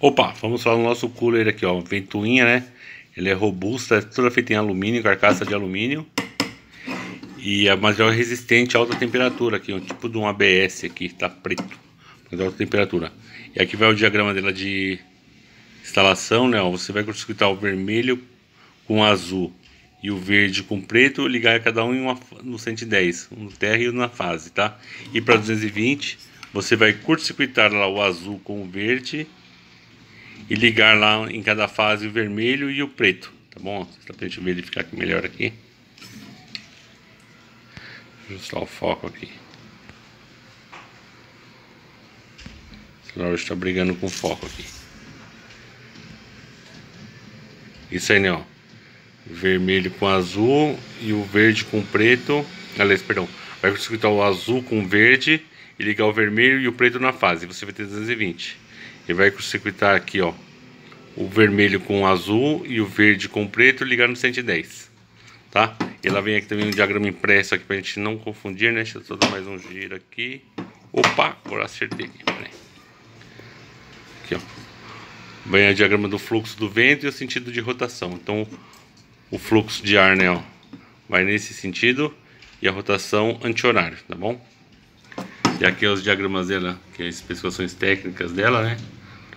Opa, vamos falar do nosso cooler aqui, ó, ventoinha, né? Ele é robusta, é toda feita em alumínio, carcaça de alumínio. E é material resistente a alta temperatura aqui, um tipo de um ABS aqui, tá preto, de alta temperatura. E aqui vai o diagrama dela de instalação, né? Ó, você vai circuitar o vermelho com o azul e o verde com preto, ligar cada um em uma, no 110, um no terra e um na fase, tá? E para 220, você vai curto-circuitar lá o azul com o verde e ligar lá em cada fase o vermelho e o preto, tá bom? Só pra gente verificar aqui melhor aqui. Ajustar o foco aqui. O está brigando com o foco aqui. Isso aí, né, ó. Vermelho com azul e o verde com preto. Aliás, perdão. Vai escutar o azul com verde e ligar o vermelho e o preto na fase. Você vai ter 220. Ele vai circuitar aqui, ó, o vermelho com o azul e o verde com o preto ligar no 110, tá? E lá vem aqui também um diagrama impresso aqui pra gente não confundir, né? Deixa eu só dar mais um giro aqui. Opa, agora acertei aqui, peraí. Aqui, ó. Vem o diagrama do fluxo do vento e o sentido de rotação. Então, o fluxo de ar, né, ó, vai nesse sentido e a rotação anti-horário, tá bom? E aqui é os diagramas dela, que é as especificações técnicas dela, né?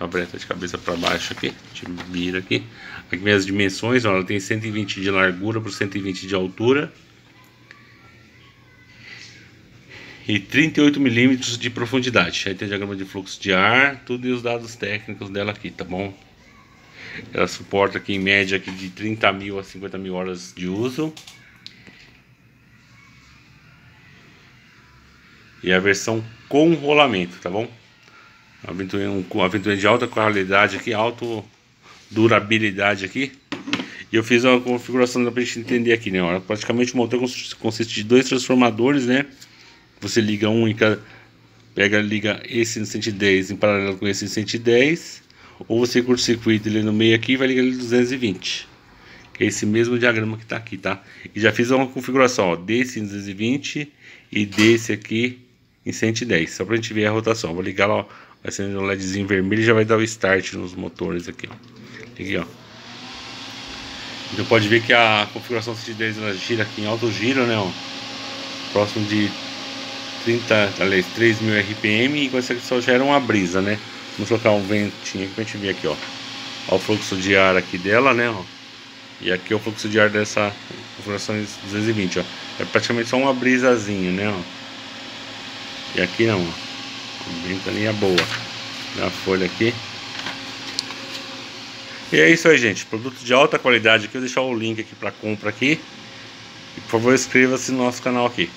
Aberta de cabeça para baixo aqui, gente vira aqui. Aqui vem as dimensões, ó, ela tem 120 de largura por 120 de altura. E 38 milímetros de profundidade. Aí tem o diagrama de fluxo de ar, tudo e os dados técnicos dela aqui, tá bom? Ela suporta aqui em média aqui de 30 mil a 50 mil horas de uso. E a versão com rolamento, tá bom? Ventoinha, uma ventoinha de alta qualidade aqui, alta durabilidade aqui. E eu fiz uma configuração para a gente entender aqui, né? Ó, praticamente o motor consiste de dois transformadores, né? Você liga um em cada... Pega, liga esse no 110 em paralelo com esse em 110. Ou você curto-circuita ele no meio aqui e vai ligar ele 220. Que é esse mesmo diagrama que está aqui, tá? E já fiz uma configuração, ó, desse em 220 e desse aqui em 110. Só para a gente ver a rotação. Vou ligar lá, ó Vai acender um LEDzinho vermelho e já vai dar o start nos motores aqui, ó. Aqui, ó. Então pode ver que a configuração 110 ela gira aqui em alto giro, né, ó. Próximo de 30, aliás, 3000 RPM e com essa aqui só gera uma brisa, né. Vamos colocar um ventinho aqui pra gente ver aqui, ó. Ó o fluxo de ar aqui dela, né, ó. E aqui é o fluxo de ar dessa configuração 220, ó. É praticamente só uma brisazinha, né, ó. E aqui não, ó. Ventania boa. Na folha aqui. E é isso aí, gente. Produto de alta qualidade aqui. Eu vou deixar o link aqui para compra aqui. E por favor, inscreva-se no nosso canal aqui.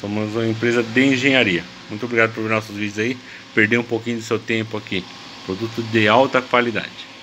Somos uma empresa de engenharia. Muito obrigado por ver nossos vídeos aí. Perder um pouquinho do seu tempo aqui. Produto de alta qualidade.